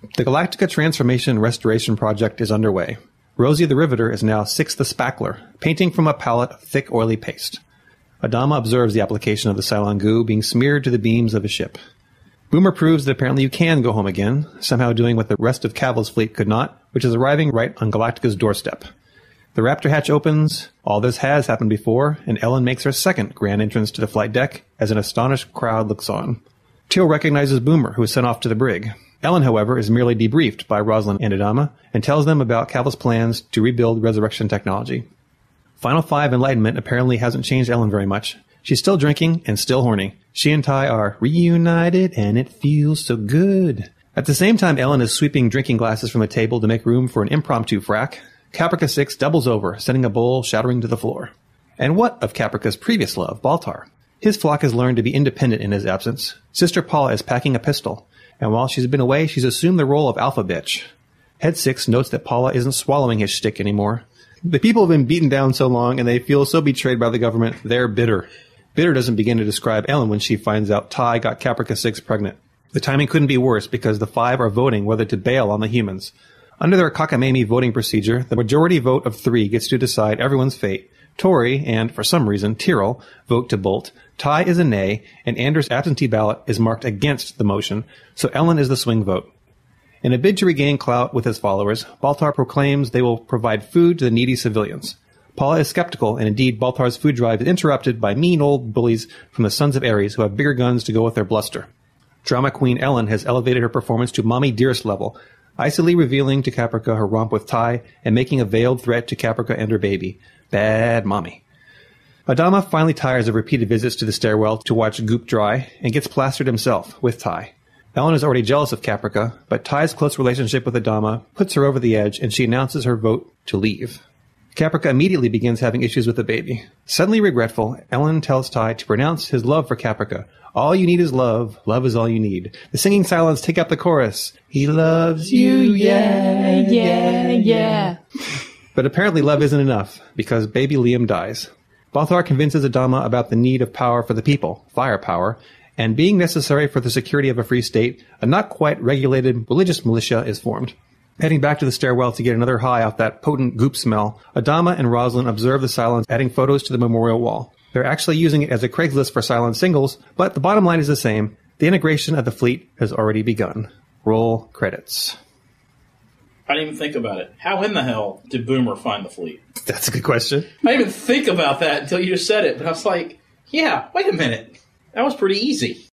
The Galactica Transformation and Restoration Project is underway. Rosie the Riveter is now Six the Spackler, painting from a palette of thick, oily paste. Adama observes the application of the Cylon goo being smeared to the beams of his ship. Boomer proves that apparently you can go home again, somehow doing what the rest of Cavil's fleet could not, which is arriving right on Galactica's doorstep. The Raptor hatch opens, all this has happened before, and Ellen makes her second grand entrance to the flight deck as an astonished crowd looks on. Teal recognizes Boomer, who is sent off to the brig. Ellen, however, is merely debriefed by Roslin and Adama and tells them about Cavil's plans to rebuild resurrection technology. Final Five Enlightenment apparently hasn't changed Ellen very much. She's still drinking and still horny. She and Tigh are reunited and it feels so good. At the same time, Ellen is sweeping drinking glasses from a table to make room for an impromptu frak. Caprica 6 doubles over, sending a bowl shattering to the floor. And what of Caprica's previous love, Baltar? His flock has learned to be independent in his absence. Sister Paula is packing a pistol, and while she's been away, she's assumed the role of alpha bitch. Head 6 notes that Paula isn't swallowing his shtick anymore. The people have been beaten down so long and they feel so betrayed by the government, they're bitter. Bitter doesn't begin to describe Ellen when she finds out Tigh got Caprica 6 pregnant. The timing couldn't be worse because the five are voting whether to bail on the humans. Under their cockamamie voting procedure, the majority vote of three gets to decide everyone's fate. Tory and, for some reason, Tyrol vote to bolt. Tigh is a nay, and Anders' absentee ballot is marked against the motion, so Ellen is the swing vote. In a bid to regain clout with his followers, Baltar proclaims they will provide food to the needy civilians. Paula is skeptical, and indeed Baltar's food drive is interrupted by mean old bullies from the Sons of Ares who have bigger guns to go with their bluster. Drama queen Ellen has elevated her performance to mommy dearest level, icily revealing to Caprica her romp with Tigh and making a veiled threat to Caprica and her baby. Bad mommy. Adama finally tires of repeated visits to the stairwell to watch Goop dry and gets plastered himself with Tigh. Ellen is already jealous of Caprica, but Tigh's close relationship with Adama puts her over the edge and she announces her vote to leave. Caprica immediately begins having issues with the baby. Suddenly regretful, Ellen tells Tigh to pronounce his love for Caprica. All you need is love. Love is all you need. The singing Cylons take up the chorus. He loves you, yeah, yeah, yeah. But apparently love isn't enough, because baby Liam dies. Baltar convinces Adama about the need of power for the people, firepower, and being necessary for the security of a free state, a not quite regulated religious militia is formed. Heading back to the stairwell to get another high off that potent goop smell, Adama and Roslin observe the Cylons adding photos to the memorial wall. They're actually using it as a Craigslist for Cylon singles, but the bottom line is the same. The integration of the fleet has already begun. Roll credits. I didn't even think about it. How in the hell did Boomer find the fleet? That's a good question. I didn't even think about that until you just said it. But I was like, yeah, wait a minute. That was pretty easy.